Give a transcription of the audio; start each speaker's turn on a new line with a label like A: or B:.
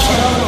A: show.